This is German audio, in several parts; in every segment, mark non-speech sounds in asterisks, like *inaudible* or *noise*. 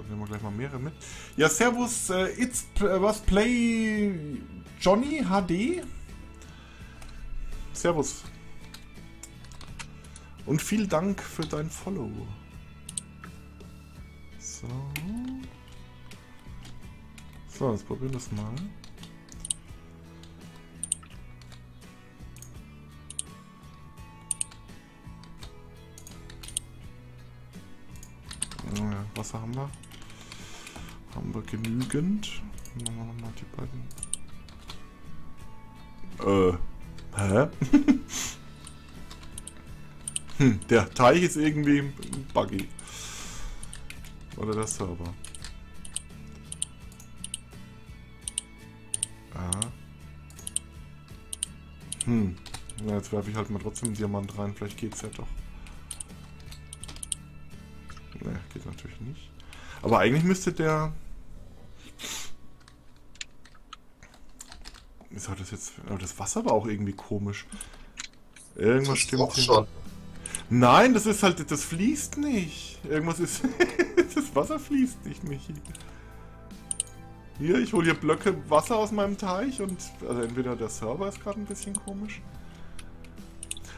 gut. Nehmen wir gleich mal mehrere mit. Ja, servus, äh, it's, äh, was, Play Johnny HD? Servus. Und vielen Dank für dein Follow. So. So, jetzt probieren wir das mal. Wasser haben wir. Haben wir genügend. Machen wir nochmal die beiden. Äh. Hä? *laughs* hm, der Teich ist irgendwie buggy. Oder der Server. Ja. Hm. Ja, jetzt werfe ich halt mal trotzdem einen Diamant rein. Vielleicht geht's ja doch. Ne, geht natürlich nicht. Aber eigentlich müsste der... Ist halt das jetzt... Aber das Wasser war auch irgendwie komisch. Irgendwas stimmt auch schon. Nein, das ist halt... Das fließt nicht. Irgendwas ist... *laughs* das Wasser fließt nicht, Michi. Hier, ich hole hier Blöcke Wasser aus meinem Teich und... Also entweder der Server ist gerade ein bisschen komisch.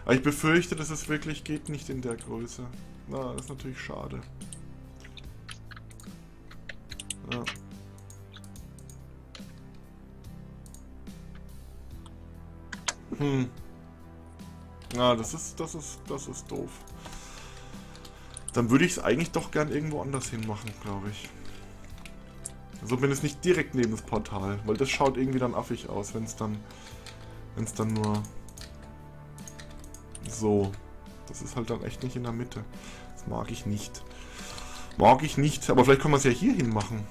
Aber ich befürchte, dass es wirklich geht nicht in der Größe. Na, das ist natürlich schade. Ja. Hm. Ja, das ist, das ist, das ist doof. Dann würde ich es eigentlich doch gern irgendwo anders hin machen, glaube ich. Zumindest nicht direkt neben das Portal, weil das schaut irgendwie dann affig aus, wenn es dann, wenn es dann nur so. Das ist halt dann echt nicht in der Mitte. Das mag ich nicht. Mag ich nicht, aber vielleicht können wir es ja hier hin machen.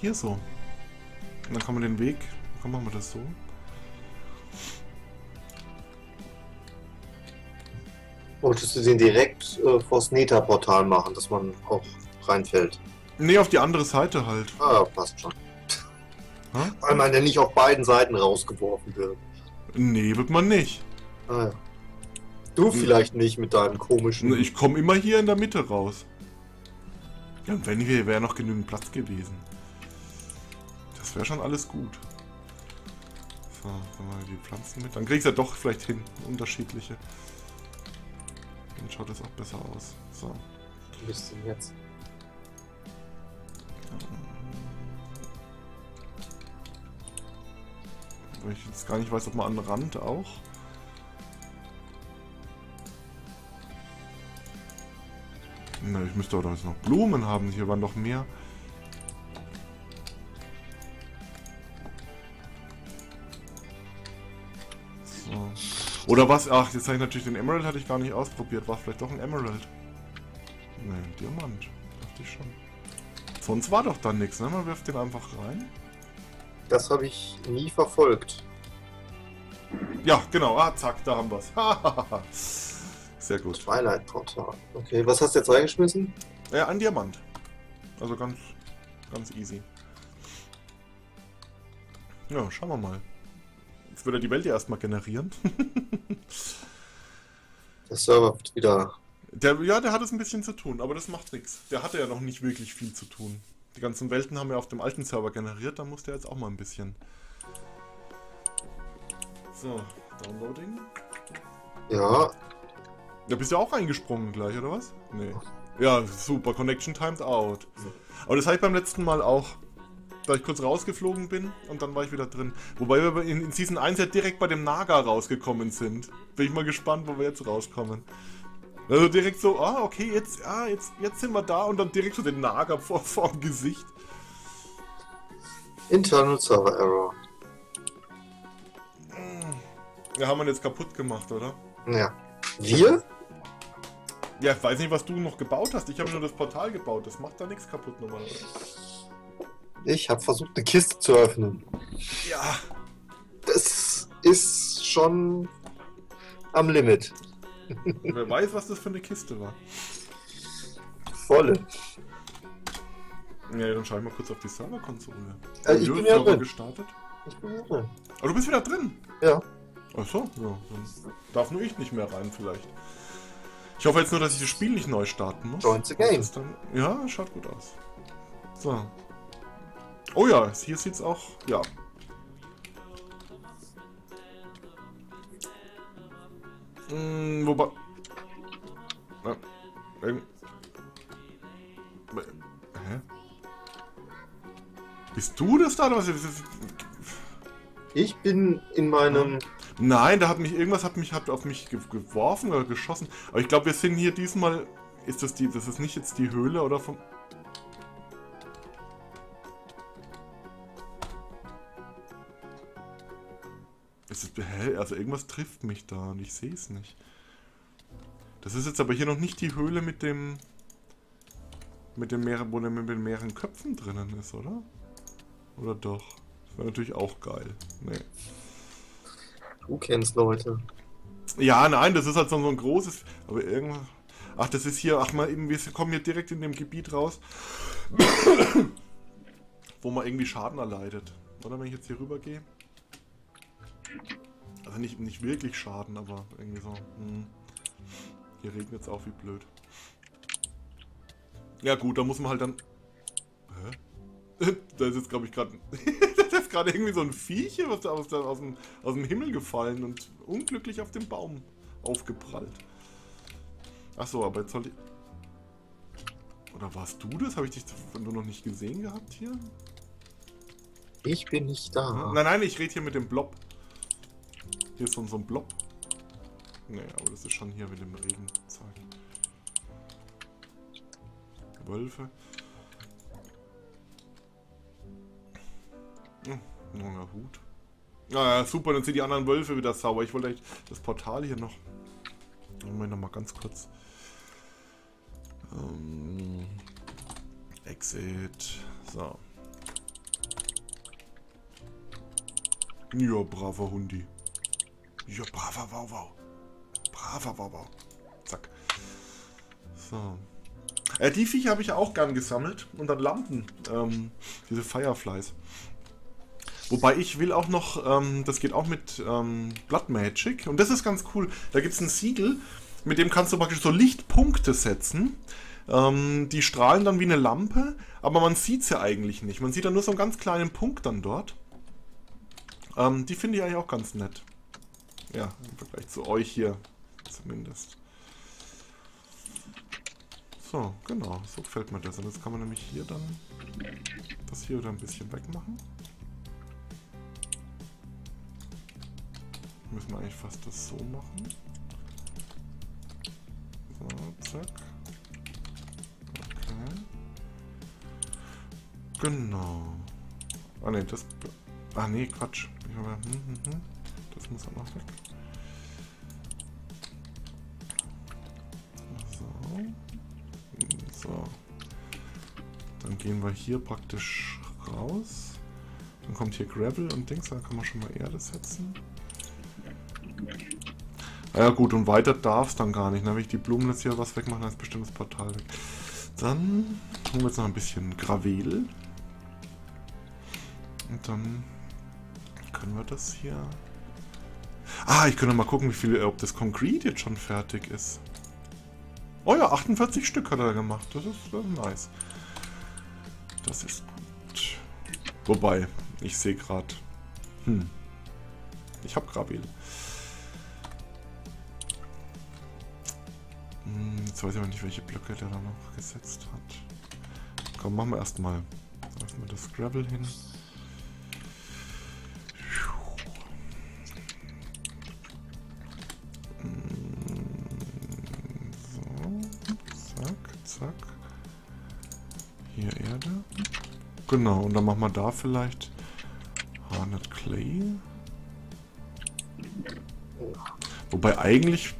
Hier so. Und dann kann man den Weg. Dann machen wir das so. Wolltest du den direkt äh, vors Neta-Portal machen, dass man auch reinfällt? Nee, auf die andere Seite halt. Ah, passt schon. Hä? Weil man ja nicht auf beiden Seiten rausgeworfen wird. Nee, wird man nicht. Ah, ja. Du vielleicht nicht mit deinem komischen. Ich komme immer hier in der Mitte raus. Ja, und wenn wir, wäre noch genügend Platz gewesen. Das wäre schon alles gut. So, dann mal die Pflanzen mit. Dann kriegst du ja doch vielleicht hin. Unterschiedliche. Dann schaut das auch besser aus. So. Ein bisschen jetzt. Weil ich jetzt gar nicht weiß, ob man an den Rand auch. Na, ich müsste doch jetzt noch Blumen haben. Hier waren noch mehr. Oder was? Ach, jetzt habe ich natürlich den Emerald hatte ich gar nicht ausprobiert. War vielleicht doch ein Emerald? Nee, ein Diamant. Dachte ich schon. Sonst war doch dann nichts, ne? Man wirft den einfach rein. Das habe ich nie verfolgt. Ja, genau. Ah, zack, da haben wir's. *laughs* Sehr gut. Twilight Portal. Okay, was hast du jetzt reingeschmissen? Ja, ein Diamant. Also ganz, ganz easy. Ja, schauen wir mal. Jetzt wird er die Welt ja erstmal generieren. *laughs* Der Server wird wieder. Der, ja, der hat es ein bisschen zu tun, aber das macht nichts. Der hatte ja noch nicht wirklich viel zu tun. Die ganzen Welten haben wir auf dem alten Server generiert, da muss der jetzt auch mal ein bisschen. So, Downloading. Ja, Da bist du auch reingesprungen gleich, oder was? Nee. Ja, super, Connection timed out. Aber das hatte ich beim letzten Mal auch. Da ich kurz rausgeflogen bin und dann war ich wieder drin. Wobei wir in, in Season 1 ja direkt bei dem Naga rausgekommen sind. Bin ich mal gespannt, wo wir jetzt rauskommen. Also direkt so, ah, okay, jetzt, ah, jetzt, jetzt sind wir da und dann direkt so den Naga vor, *laughs* vor dem Gesicht. Internal Server Error. Ja, haben wir jetzt kaputt gemacht, oder? Ja. Wir? Ja, ich weiß nicht, was du noch gebaut hast. Ich habe nur das Portal gebaut. Das macht da nichts kaputt normalerweise. Ich habe versucht, eine Kiste zu öffnen. Ja, Das ist schon am Limit. *laughs* wer weiß, was das für eine Kiste war. Volle. Ja, dann schau ich mal kurz auf die Serverkonsole. Äh, ich bin ja drin. gestartet. Ich bin hier drin. Aber du bist wieder drin. Ja. Ach so, ja. Dann darf nur ich nicht mehr rein vielleicht. Ich hoffe jetzt nur, dass ich das Spiel nicht neu starten muss. Join the game. Dann, ja, schaut gut aus. So. Oh ja, hier sieht's auch. Ja. Hm, wobei. Ja, irgend- Hä? Bist du das da? Was? Ich bin in meinem. Nein, da hat mich irgendwas hat mich hat auf mich ge geworfen oder geschossen. Aber ich glaube, wir sind hier diesmal. Ist das die? Das ist nicht jetzt die Höhle oder vom. Hä? Also irgendwas trifft mich da und ich sehe es nicht. Das ist jetzt aber hier noch nicht die Höhle mit dem. Mit dem Meer, wo der mit den mehreren Köpfen drinnen ist, oder? Oder doch? Das wäre natürlich auch geil. Nee. Du kennst Leute. Ja, nein, das ist halt so ein großes. Aber irgendwas. Ach, das ist hier. Ach mal, eben, wir kommen hier direkt in dem Gebiet raus, wo man irgendwie Schaden erleidet. Oder wenn ich jetzt hier rüber gehe? Also nicht, nicht wirklich Schaden, aber irgendwie so. Hm. Hier regnet es auch wie blöd. Ja, gut, da muss man halt dann. Hä? *laughs* Da ist jetzt, glaube ich, gerade. *laughs* da ist gerade irgendwie so ein Viech, was da aus, der, aus, dem, aus dem Himmel gefallen und unglücklich auf den Baum aufgeprallt. Achso, aber jetzt sollte ich. Oder warst du das? Habe ich dich nur noch nicht gesehen gehabt hier? Ich bin nicht da. Nein, nein, ich rede hier mit dem Blob. Hier ist so, so ein Blob. Nee, aber das ist schon hier mit dem Regenzeichen. Wölfe. Hm, langer Hut. Ah, super, dann sind die anderen Wölfe wieder sauber. Ich wollte eigentlich das Portal hier noch. Moment, noch mal ganz kurz. Ähm, Exit. So. Ja, braver Hundi. Ja, braver Wow Wow. Braver Wow Wow. Zack. So. Äh, die Viecher habe ich ja auch gern gesammelt. Und dann Lampen. Ähm, diese Fireflies. Wobei ich will auch noch, ähm, das geht auch mit ähm, Blood Magic. Und das ist ganz cool. Da gibt es ein Siegel, mit dem kannst du praktisch so Lichtpunkte setzen. Ähm, die strahlen dann wie eine Lampe, aber man sieht sie ja eigentlich nicht. Man sieht dann nur so einen ganz kleinen Punkt dann dort. Ähm, die finde ich eigentlich auch ganz nett. Ja, im Vergleich zu euch hier zumindest. So, genau, so gefällt mir das. Und jetzt kann man nämlich hier dann das hier wieder ein bisschen wegmachen. Müssen wir eigentlich fast das so machen. So, zack. Okay. Genau. Ah ne, das... Ah ne, Quatsch. Hm, hm, hm. Das muss auch noch weg. So. So. Dann gehen wir hier praktisch raus. Dann kommt hier Gravel und Dings, da kann man schon mal Erde setzen. Ah Ja gut, und weiter darf es dann gar nicht. Ne? Wenn ich die Blumen jetzt hier was wegmache, dann ist bestimmt das Portal weg. Dann holen wir jetzt noch ein bisschen Gravel. Und dann können wir das hier... Ah, ich könnte mal gucken, wie viel, ob das Concrete jetzt schon fertig ist. Oh ja, 48 Stück hat er gemacht. Das ist, das ist nice. Das ist gut. Wobei, ich sehe gerade... Hm. Ich habe Gravel. Hm, Jetzt weiß ich aber nicht, welche Blöcke der da noch gesetzt hat. Komm, machen wir erstmal erstmal das Gravel hin. Genau, und dann machen wir da vielleicht Harnett Clay. Wobei eigentlich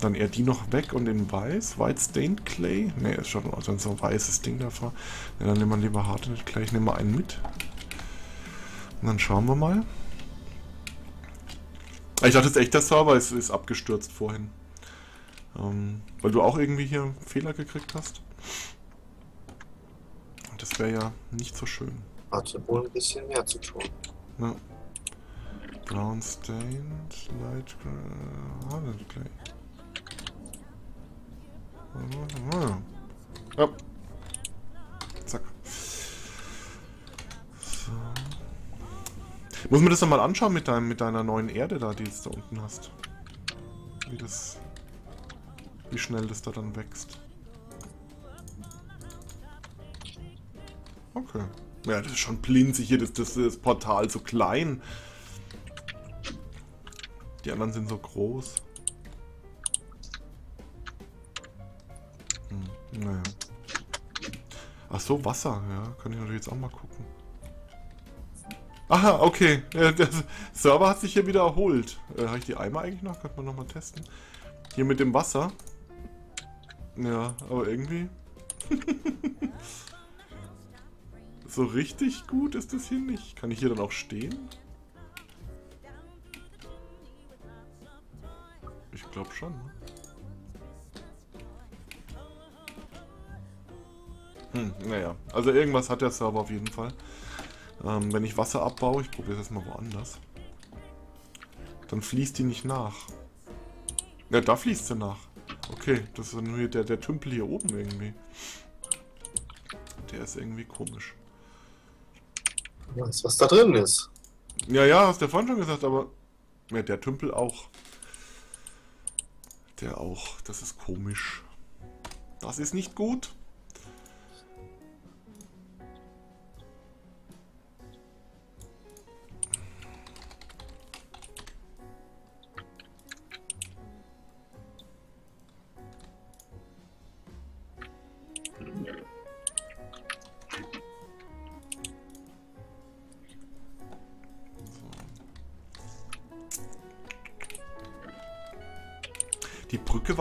dann eher die noch weg und in weiß. White Stained Clay. Ne, ist schon also so ein weißes Ding davor. Ja, dann nehmen wir lieber Hardened Clay. Ich nehme mal einen mit. Und dann schauen wir mal. Ich dachte jetzt echt, der Server ist, ist abgestürzt vorhin. Ähm, weil du auch irgendwie hier Fehler gekriegt hast. Und das wäre ja nicht so schön. Hatte wohl ein bisschen mehr zu tun. Ja. Brown stained, light hardened clay. Ja. Zack. So. Muss mir das dann mal anschauen mit, deinem, mit deiner neuen Erde da, die du da unten hast. Wie das... Wie schnell das da dann wächst. Okay. Ja, das ist schon blinzig hier, das, das, das Portal so klein. Die anderen sind so groß. Hm, naja. Ach so, Wasser, ja. Kann ich natürlich jetzt auch mal gucken. Aha, okay. Der Server hat sich hier wieder erholt. Äh, Habe ich die Eimer eigentlich noch? Könnte man nochmal testen. Hier mit dem Wasser. Ja, aber irgendwie... *laughs* so richtig gut ist das hier nicht. Kann ich hier dann auch stehen? Ich glaube schon. Ne? Hm, naja. Also irgendwas hat der Server auf jeden Fall. Ähm, wenn ich Wasser abbaue, ich probiere es mal woanders. Dann fließt die nicht nach. Ja, da fließt sie nach. Okay, das ist nur der, der Tümpel hier oben irgendwie. Der ist irgendwie komisch. Weiß, was da drin ist. Ja, ja, hast du vorhin schon gesagt, aber... Ja, der Tümpel auch. Der auch. Das ist komisch. Das ist nicht gut.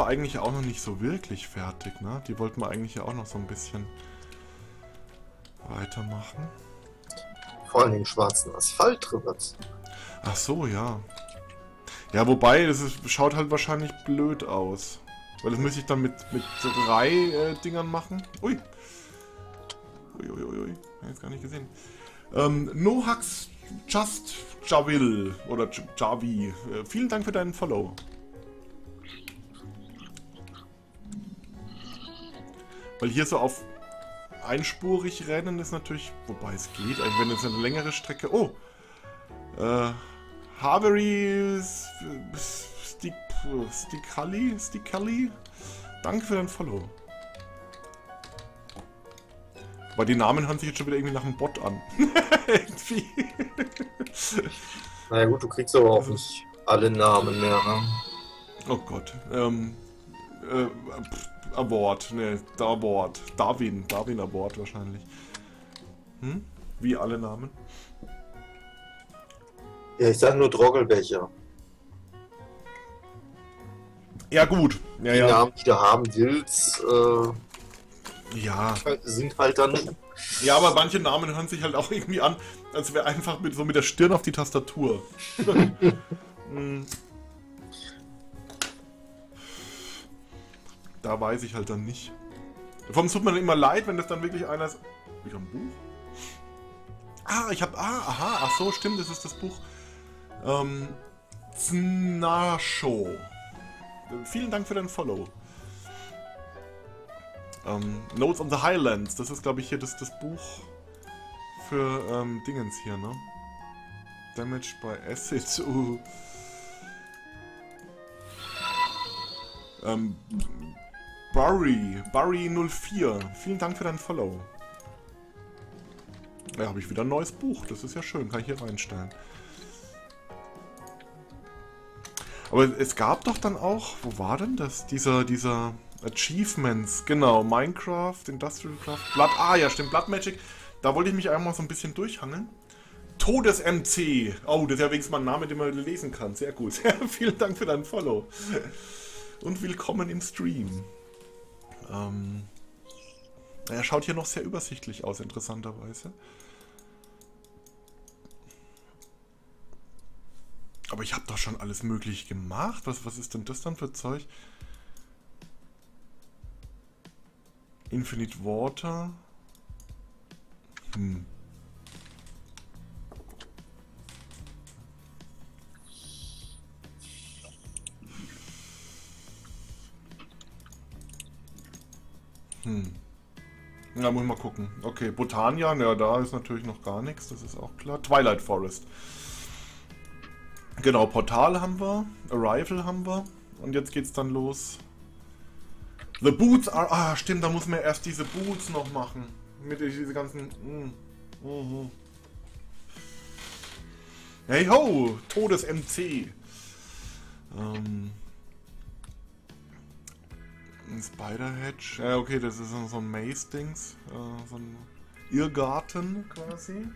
Eigentlich auch noch nicht so wirklich fertig, ne? Die wollten wir eigentlich ja auch noch so ein bisschen weitermachen. Vor allem den schwarzen Asphalt drüber. Ach so, ja. Ja, wobei, das ist, schaut halt wahrscheinlich blöd aus. Weil das müsste ich dann mit, mit drei äh, Dingern machen. Ui. Ui, ui, ui, ui. Hab jetzt gar nicht gesehen. Ähm, Nohax Just Javil oder Javi. Äh, vielen Dank für deinen Follow. Weil hier so auf einspurig rennen ist natürlich, wobei es geht, eigentlich wenn es eine längere Strecke, oh, äh, Harvery Stick, Stickalli, Stickalli, danke für dein Follow. Weil die Namen hören sich jetzt schon wieder irgendwie nach einem Bot an. *laughs* irgendwie. Naja gut, du kriegst aber auch also, nicht alle Namen mehr, ne? Oh Gott. Ähm, äh, pff, Award, ne, Award. Darwin, Darwin Award wahrscheinlich. Hm? Wie alle Namen? Ja, ich sag nur Droggelbecher. Ja, gut. Ja, die ja. Namen, die du haben willst, äh, ja. sind halt dann. Ja, aber manche Namen hören sich halt auch irgendwie an, als wäre einfach mit, so mit der Stirn auf die Tastatur. *laughs* hm. Da weiß ich halt dann nicht. Warum tut man immer leid, wenn das dann wirklich einer ist. Ich hab ein Buch? Ah, ich hab. Ah, aha, ach so, stimmt, das ist das Buch. Ähm. Znasho. Vielen Dank für dein Follow. Ähm, Notes on the Highlands, das ist, glaube ich, hier das, das Buch für ähm, Dingens hier, ne? Damage by Acid. Uh. Ähm, Burry, Burry04, vielen Dank für dein Follow. Ja, habe ich wieder ein neues Buch. Das ist ja schön, kann ich hier reinstellen. Aber es gab doch dann auch, wo war denn das? Dieser, dieser Achievements, genau, Minecraft, Industrial Craft, Blood, ah ja, stimmt, Blood Magic. Da wollte ich mich einmal so ein bisschen durchhangeln. Todes-MC. Oh, das ist ja wenigstens mal ein Name, den man lesen kann. Sehr gut. *laughs* Vielen Dank für dein Follow. Und willkommen im Stream. Ähm, er schaut hier noch sehr übersichtlich aus, interessanterweise. Aber ich habe doch schon alles möglich gemacht. Was, was ist denn das dann für Zeug? Infinite Water. Hm. Hm. Ja, muss ich mal gucken. Okay, Botania, ja, da ist natürlich noch gar nichts, das ist auch klar. Twilight Forest. Genau, Portal haben wir, Arrival haben wir. Und jetzt geht's dann los. The Boots are... Ah, stimmt, da muss man erst diese Boots noch machen. Mit diese ganzen... Mm, mhm. Hey ho, Todes-MC. Ähm... Ein Spider-Hedge. Ja, okay, das ist so ein Maze-Dings. Äh, so ein Irrgarten quasi.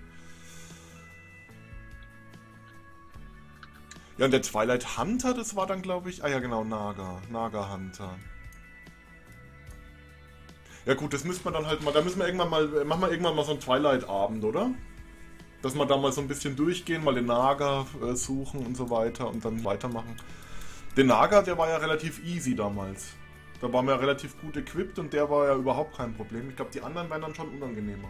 Ja, und der Twilight Hunter, das war dann, glaube ich... Ah ja, genau, Naga. Naga Hunter. Ja gut, das müsste man dann halt mal... Da müssen wir irgendwann mal... Machen wir irgendwann mal so einen Twilight-Abend, oder? Dass wir da mal so ein bisschen durchgehen, mal den Naga äh, suchen und so weiter und dann weitermachen. Den Naga, der war ja relativ easy damals. Da waren wir ja relativ gut equipped und der war ja überhaupt kein Problem. Ich glaube, die anderen wären dann schon unangenehmer.